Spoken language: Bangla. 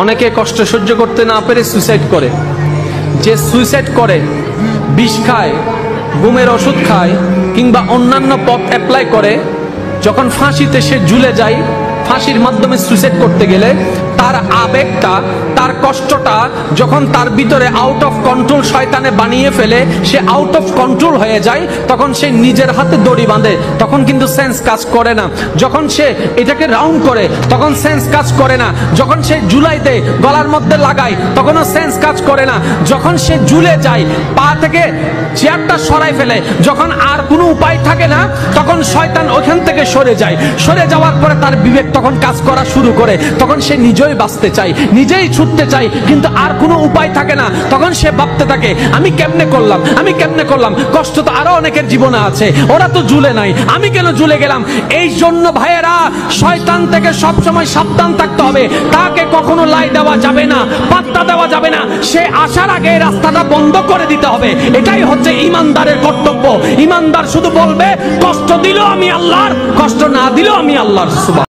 অনেকে কষ্ট সহ্য করতে না পেরে সুইসাইড করে। যে সুইসাইড করে, বিষ খায়, ঘুমের ওষুধ খায় কিংবা অন্যান্য পথ অ্যাপ্লাই করে, যখন ফাঁসিতে সে ঝুলে যায় ফাঁসির মাধ্যমে সুইসাইড করতে গেলে তার আবেগটা, তার কষ্টটা যখন তার ভিতরে আউট অফ কন্ট্রোল শয়তানে বানিয়ে ফেলে, সে আউট অফ কন্ট্রোল হয়ে যায়, তখন সে নিজের হাতে দড়ি বাঁধে, তখন কিন্তু সেন্স কাজ করে না। যখন সে এটাকে রাউন্ড করে, তখন সেন্স কাজ করে না। যখন সে জুলাই দেয় গলার মধ্যে লাগায়, তখনও সেন্স কাজ করে না। যখন সে জুলে যায়, পা থেকে চেয়ারটা সরাই ফেলে, যখন আর কোনো উপায় থাকে না, তখন শয়তান ওখান থেকে সরে যায়। সরে যাওয়ার পরে তার বিবেক তখন কাজ করা শুরু করে, তখন সে নিজেই বাঁচতে চায়, নিজেই ছুটতে চায়, কিন্তু আর কোনো উপায় থাকে না। তখন সে ভাবতে থাকে, আমি কেমনে করলাম? আমি কেমনে করলাম? কষ্ট তো আরও অনেকের জীবনে আছে। ওরা তো ঝুলে নাই। আমি কেন ঝুলে গেলাম? এই জন্য ভাইয়েরা, শয়তান থেকে সবসময় সাবধান থাকতে হবে। তাকে কখনো লাই দেওয়া যাবে না, পাত্তা দেওয়া যাবে না। সে আসার আগে রাস্তাটা বন্ধ করে দিতে হবে। এটাই হচ্ছে ইমানদারের কর্তব্য। ইমানদার শুধু বলবে, কষ্ট দিলেও আমি আল্লাহর, কষ্ট না দিলেও আমি আল্লাহর, সুবহান